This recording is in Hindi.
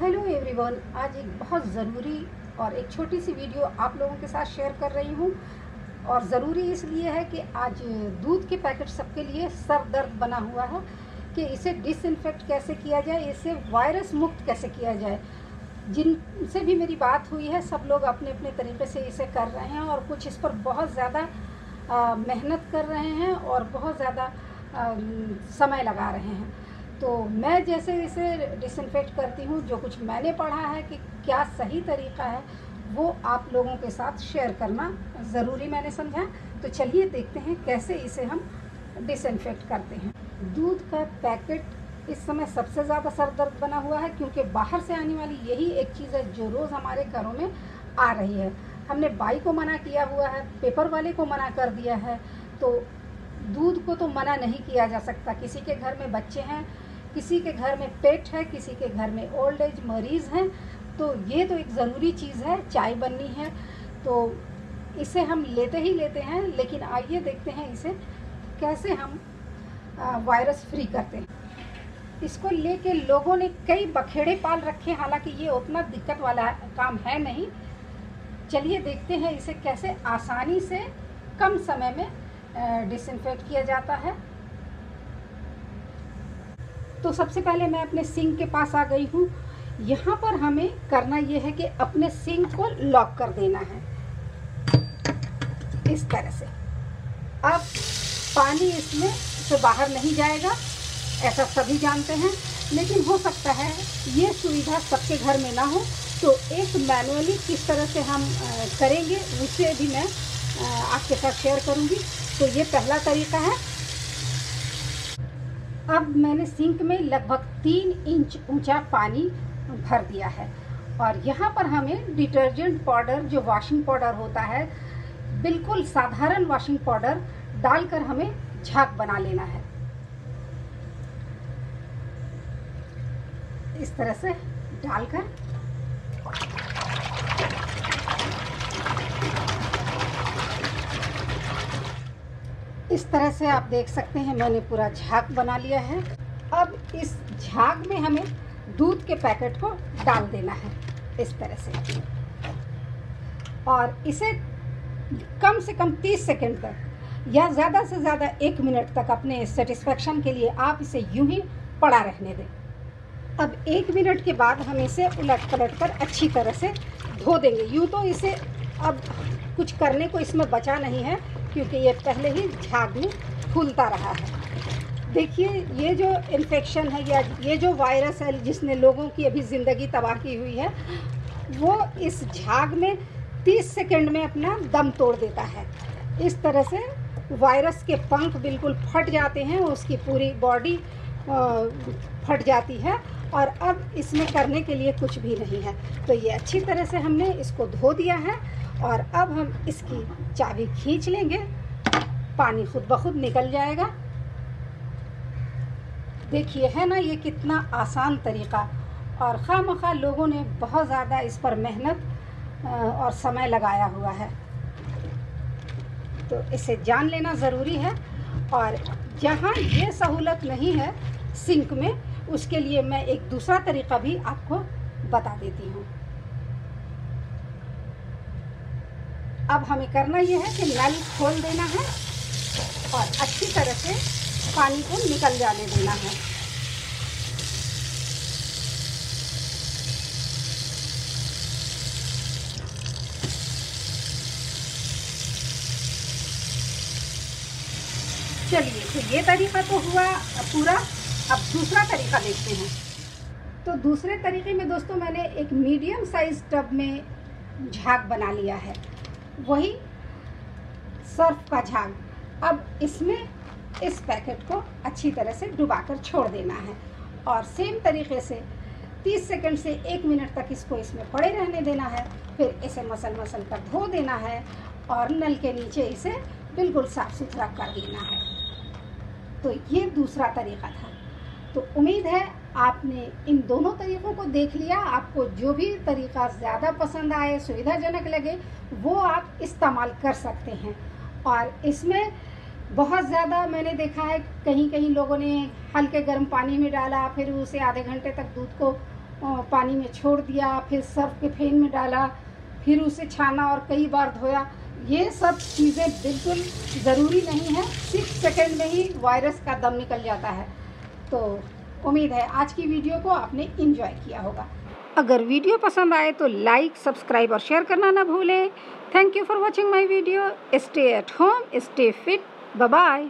हेलो एवरीवन, आज एक बहुत ज़रूरी और एक छोटी सी वीडियो आप लोगों के साथ शेयर कर रही हूँ। और ज़रूरी इसलिए है कि आज दूध के पैकेट सबके लिए सर दर्द बना हुआ है कि इसे डिसइंफेक्ट कैसे किया जाए, इसे वायरस मुक्त कैसे किया जाए। जिनसे भी मेरी बात हुई है, सब लोग अपने अपने तरीके से इसे कर रहे हैं और कुछ इस पर बहुत ज़्यादा मेहनत कर रहे हैं और बहुत ज़्यादा समय लगा रहे हैं। तो मैं जैसे इसे डिसइंफेक्ट करती हूँ, जो कुछ मैंने पढ़ा है कि क्या सही तरीका है, वो आप लोगों के साथ शेयर करना ज़रूरी मैंने समझा। तो चलिए देखते हैं कैसे इसे हम डिसइंफेक्ट करते हैं। दूध का पैकेट इस समय सबसे ज़्यादा सर दर्द बना हुआ है, क्योंकि बाहर से आने वाली यही एक चीज़ है जो रोज़ हमारे घरों में आ रही है। हमने बाई को मना किया हुआ है, पेपर वाले को मना कर दिया है तो दूध को तो मना नहीं किया जा सकता। किसी के घर में बच्चे हैं किसी के घर में पेट है, किसी के घर में ओल्ड एज मरीज़ हैं तो ये तो एक ज़रूरी चीज़ है, चाय बननी है। तो इसे हम लेते ही लेते हैं, लेकिन आइए देखते हैं इसे कैसे हम वायरस फ्री करते हैं। इसको लेके लोगों ने कई बखेड़े पाल रखे, हालाँकि ये उतना दिक्कत वाला काम है नहीं। चलिए देखते हैं इसे कैसे आसानी से कम समय में डिसइंफेक्ट किया जाता है। तो सबसे पहले मैं अपने सिंक के पास आ गई हूँ। यहाँ पर हमें करना यह है कि अपने सिंक को लॉक कर देना है। इस तरह से। अब पानी इसमें से बाहर नहीं जाएगा, ऐसा सभी जानते हैं, लेकिन हो सकता है ये सुविधा सबके घर में ना हो। तो एक मैनुअली किस तरह से हम करेंगे, उसे भी मैं आपके साथ शेयर करूँगी। तो ये पहला तरीका है। अब मैंने सिंक में लगभग तीन इंच ऊँचा पानी भर दिया है। और यहाँ पर हमें डिटर्जेंट पाउडर, जो वॉशिंग पाउडर होता है, बिल्कुल साधारण वॉशिंग पाउडर डालकर हमें झाग बना लेना है। इस तरह से डालकर इस तरह से आप देख सकते हैं, मैंने पूरा झाग बना लिया है। अब इस झाग में हमें दूध के पैकेट को डाल देना है, इस तरह से। और इसे कम से कम 30 सेकंड तक या ज़्यादा से ज़्यादा एक मिनट तक अपने सेटिस्फेक्शन के लिए आप इसे यूँ ही पड़ा रहने दें। अब एक मिनट के बाद हम इसे उलट पलट कर अच्छी तरह से धो देंगे। यूँ तो इसे अब कुछ करने को इसमें बचा नहीं है क्योंकि ये पहले ही झाग में फूलता रहा है। देखिए, ये जो इन्फेक्शन है या ये जो वायरस है जिसने लोगों की अभी ज़िंदगी तबाह की हुई है, वो इस झाग में 30 सेकंड में अपना दम तोड़ देता है। इस तरह से वायरस के पंख बिल्कुल फट जाते हैं, उसकी पूरी बॉडी फट जाती है। और अब इसमें करने के लिए कुछ भी नहीं है। तो ये अच्छी तरह से हमने इसको धो दिया है और अब हम इसकी चाबी खींच लेंगे। पानी खुद ब खुद निकल जाएगा। देखिए, है ना, ये कितना आसान तरीका। और खा मखा लोगों ने बहुत ज़्यादा इस पर मेहनत और समय लगाया हुआ है। तो इसे जान लेना ज़रूरी है। और जहाँ ये सहूलत नहीं है, सिंक में उसके लिए मैं एक दूसरा तरीका भी आपको बता देती हूँ। अब हमें करना यह है कि नल खोल देना है और अच्छी तरह से पानी को निकल जाने देना है। चलिए तो ये तरीका तो हुआ पूरा। अब दूसरा तरीका देखते हैं। तो दूसरे तरीके में दोस्तों मैंने एक मीडियम साइज़ टब में झाग बना लिया है। वही सर्फ का झाग। अब इसमें इस पैकेट को अच्छी तरह से डुबाकर छोड़ देना है। और सेम तरीके से 30 सेकंड से एक मिनट तक इसको इसमें पड़े रहने देना है। फिर इसे मसल मसल कर धो देना है और नल के नीचे इसे बिल्कुल साफ़ सुथरा कर देना है। तो ये दूसरा तरीका था। तो उम्मीद है आपने इन दोनों तरीक़ों को देख लिया। आपको जो भी तरीका ज़्यादा पसंद आए, सुविधाजनक लगे, वो आप इस्तेमाल कर सकते हैं। और इसमें बहुत ज़्यादा मैंने देखा है कहीं कहीं लोगों ने हल्के गर्म पानी में डाला, फिर उसे आधे घंटे तक दूध को पानी में छोड़ दिया, फिर सर्फ के फेन में डाला, फिर उसे छाना और कई बार धोया। ये सब चीज़ें बिल्कुल ज़रूरी नहीं है सिक्स सेकेंड में ही वायरस का दम निकल जाता है। तो उम्मीद है आज की वीडियो को आपने इंजॉय किया होगा। अगर वीडियो पसंद आए तो लाइक सब्सक्राइब और शेयर करना ना भूलें। Thank you for watching my video stay at home stay fit bye